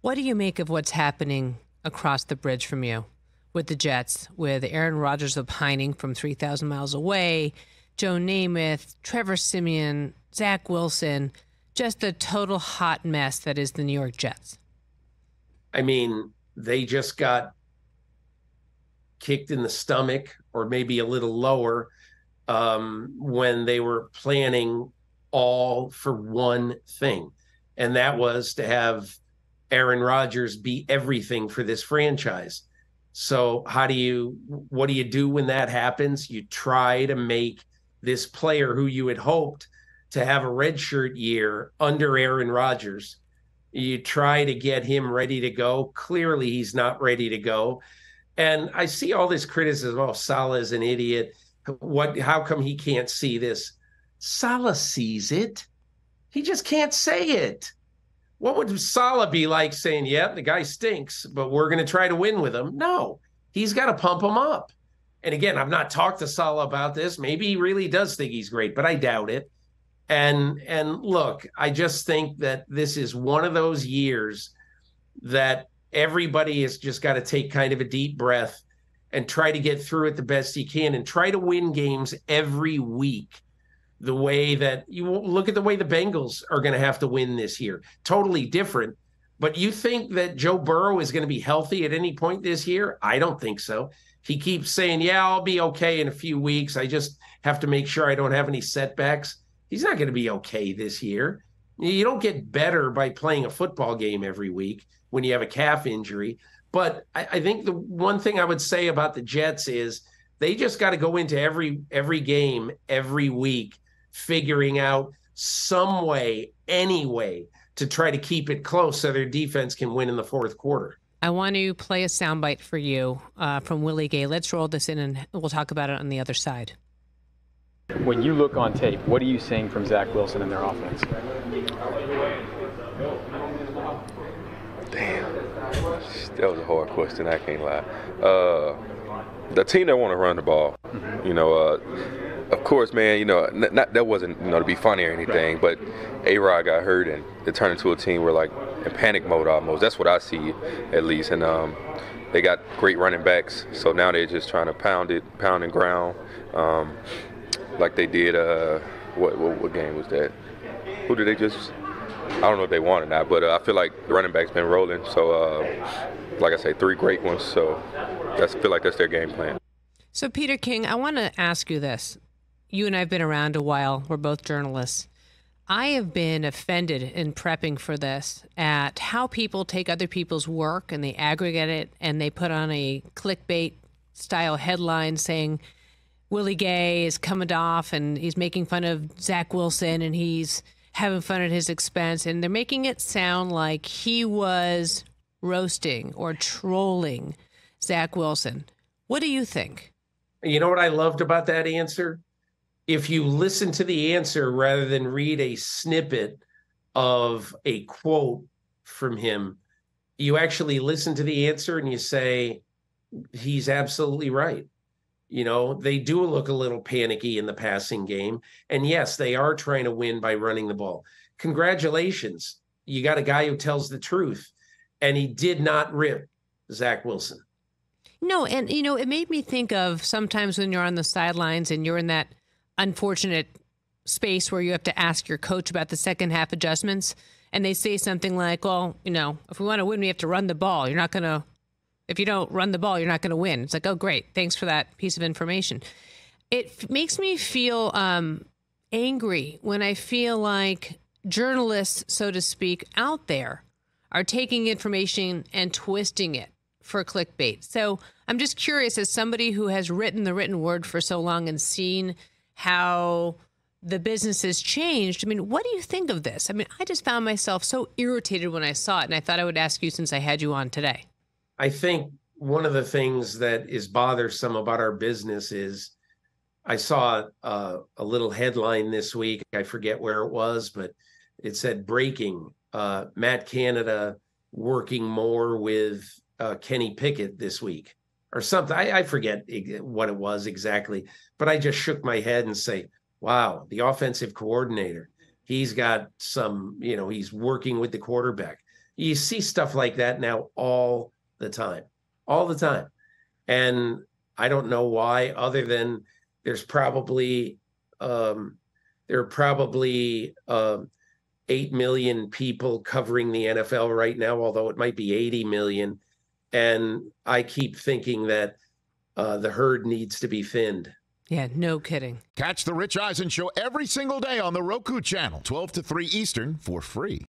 What do you make of what's happening across the bridge from you with the Jets, with Aaron Rodgers opining from 3,000 miles away, Joe Namath, Trevor Siemian, Zach Wilson, just a total hot mess that is the New York Jets? I mean, they just got kicked in the stomach or maybe a little lower um, when they were planning all for one thing. And that was to have Aaron Rodgers be everything for this franchise. So, how do you, what do you do when that happens? You try to make this player who you had hoped to have a redshirt year under Aaron Rodgers. You try to get him ready to go. Clearly, he's not ready to go. And I see all this criticism. Oh, Saleh is an idiot. What? How come he can't see this? Saleh sees it. He just can't say it. What would Saleh be like saying, "Yep, yeah, the guy stinks, but we're going to try to win with him"? No, he's got to pump him up. And again, I've not talked to Saleh about this. Maybe he really does think he's great, but I doubt it. And and look, I just think that this is one of those years that everybody has just got to take kind of a deep breath and try to get through it the best he can and try to win games every week the way that you look at the way the Bengals are going to have to win this year. Totally different. But you think that Joe Burrow is going to be healthy at any point this year? I don't think so. He keeps saying, Yeah, I'll be okay in a few weeks. I just have to make sure I don't have any setbacks. He's not going to be okay this year. You don't get better by playing a football game every week when you have a calf injury. But I, I think the one thing I would say about the Jets is they just got to go into every every game every week figuring out some way, any way to try to keep it close so their defense can win in the fourth quarter. I want to play a soundbite for you uh, from Willie Gay. Let's roll this in and we'll talk about it on the other side. When you look on tape, what are you seeing from Zach Wilson and their offense? Damn. That was a hard question, I can't lie. Uh, the team that want to run the ball, mm-hmm. you know, uh, of course, man, you know, not, that wasn't you know to be funny or anything, but A Rod got hurt and it turned into a team where like in panic mode almost. That's what I see at least, and um, they got great running backs, so now they're just trying to pound it, pound and ground, um, like they did. Uh, what, what, what game was that? Who did they just? I don't know if they won or not, but uh, I feel like the running back's been rolling. So, uh, like I say, three great ones. So, that's I feel like that's their game plan. So, Peter King, I want to ask you this you and I have been around a while. We're both journalists. I have been offended in prepping for this at how people take other people's work and they aggregate it and they put on a clickbait style headline saying Willie Gay is coming off and he's making fun of Zach Wilson and he's having fun at his expense. And they're making it sound like he was roasting or trolling Zach Wilson. What do you think? You know what I loved about that answer? If you listen to the answer rather than read a snippet of a quote from him, you actually listen to the answer and you say, he's absolutely right. You know, they do look a little panicky in the passing game. And yes, they are trying to win by running the ball. Congratulations. You got a guy who tells the truth. And he did not rip Zach Wilson. No, and you know, it made me think of sometimes when you're on the sidelines and you're in that unfortunate space where you have to ask your coach about the second half adjustments and they say something like, well, you know, if we want to win, we have to run the ball. You're not going to, if you don't run the ball, you're not going to win. It's like, oh, great. Thanks for that piece of information. It f- makes me feel um, angry when I feel like journalists, so to speak, out there are taking information and twisting it for clickbait. So I'm just curious, as somebody who has written the written word for so long and seen how the business has changed. I mean, what do you think of this? I mean, I just found myself so irritated when I saw it, and I thought I would ask you since I had you on today. I think one of the things that is bothersome about our business is I saw uh, a little headline this week. I forget where it was, but it said breaking uh, Matt Canada working more with uh, Kenny Pickett this week or something. I, I, forget what it was exactly, but I just shook my head and say, wow, the offensive coordinator, he's got some, you know, he's working with the quarterback. You see stuff like that now all the time, all the time. And I don't know why, other than there's probably um, there are probably um, eight million people covering the NFL right now, although it might be 80 million. And I keep thinking that uh, the herd needs to be thinned. Yeah, no kidding. Catch the Rich Eisen show every single day on the Roku channel, 12 to 3 Eastern, for free.